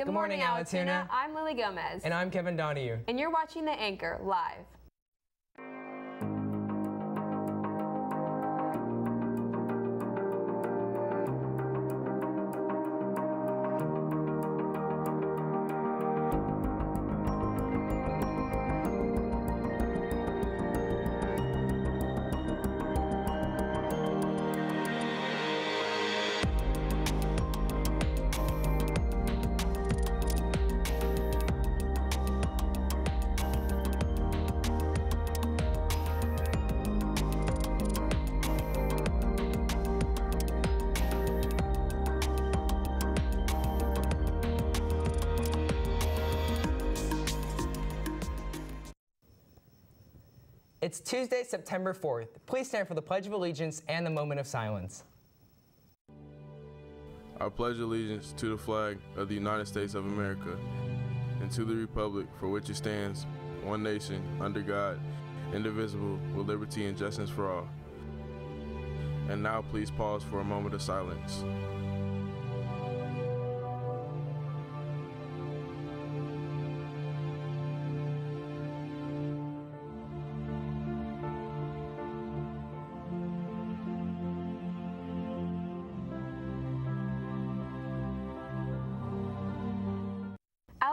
Good, Good morning, morning, Allatoona. I'm Lily Gomez. And I'm Kevin Donahue. and you're watching The Anchor live. It's Tuesday, September 4th. Please stand for the Pledge of Allegiance and the moment of silence. I pledge allegiance to the flag of the United States of America and to the republic for which it stands, one nation, under God, indivisible, with liberty and justice for all. And now please pause for a moment of silence.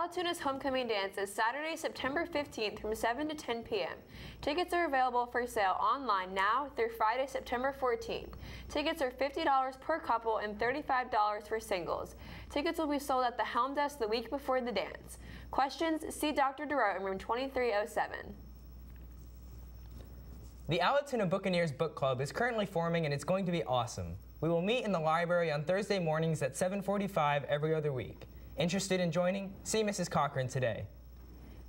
Allatoona's Homecoming Dance is Saturday, September 15th from 7 to 10 p.m. Tickets are available for sale online now through Friday, September 14th. Tickets are $50 per couple and $35 for singles. Tickets will be sold at the Helm Desk the week before the dance. Questions? See Dr. Duro in room 2307. The Allatoona Buccaneers Book Club is currently forming and it's going to be awesome. We will meet in the library on Thursday mornings at 7:45 every other week. Interested in joining? See Mrs. Cochran today.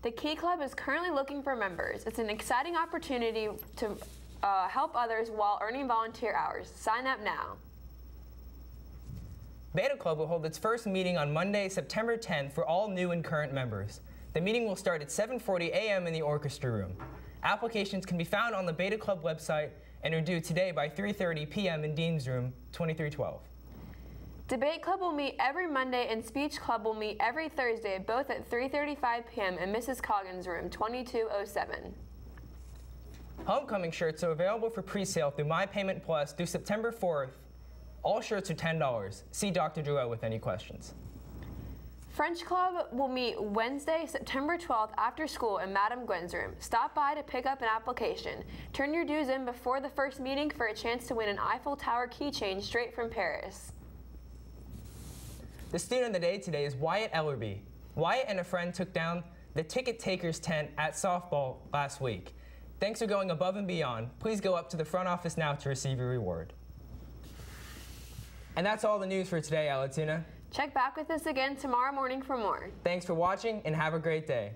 The Key Club is currently looking for members. It's an exciting opportunity to uh, help others while earning volunteer hours. Sign up now. Beta Club will hold its first meeting on Monday, September 10th for all new and current members. The meeting will start at 7:40 a.m. in the orchestra room. Applications can be found on the Beta Club website and are due today by 3:30 p.m. in Dean's Room, 2312. Debate Club will meet every Monday and Speech Club will meet every Thursday, both at 3:35 p.m. in Mrs. Coggins' room, 2207. Homecoming shirts are available for pre-sale through My Payment Plus through September 4th. All shirts are $10. See Dr. Drouet with any questions. French Club will meet Wednesday, September 12th after school in Madam Gwen's room. Stop by to pick up an application. Turn your dues in before the first meeting for a chance to win an Eiffel Tower keychain straight from Paris. The student of the day today is Wyatt Ellerby. Wyatt and a friend took down the ticket taker's tent at softball last week. Thanks for going above and beyond. Please go up to the front office now to receive your reward. And that's all the news for today, Allatoona. Check back with us again tomorrow morning for more. Thanks for watching and have a great day.